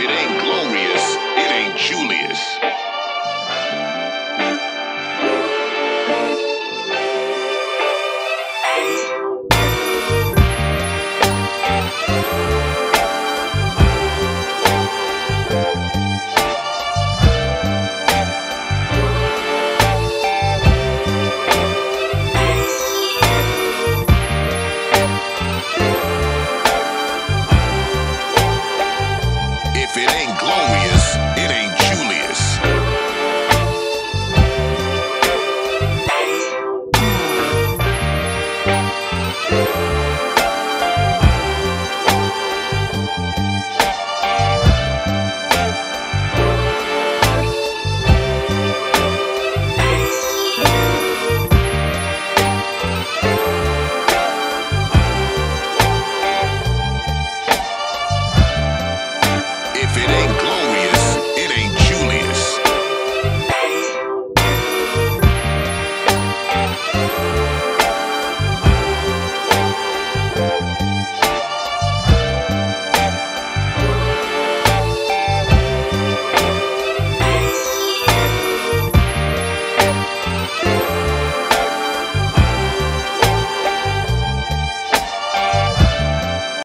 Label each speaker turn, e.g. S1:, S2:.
S1: it ain't glorious, it ain't Julius. glorious.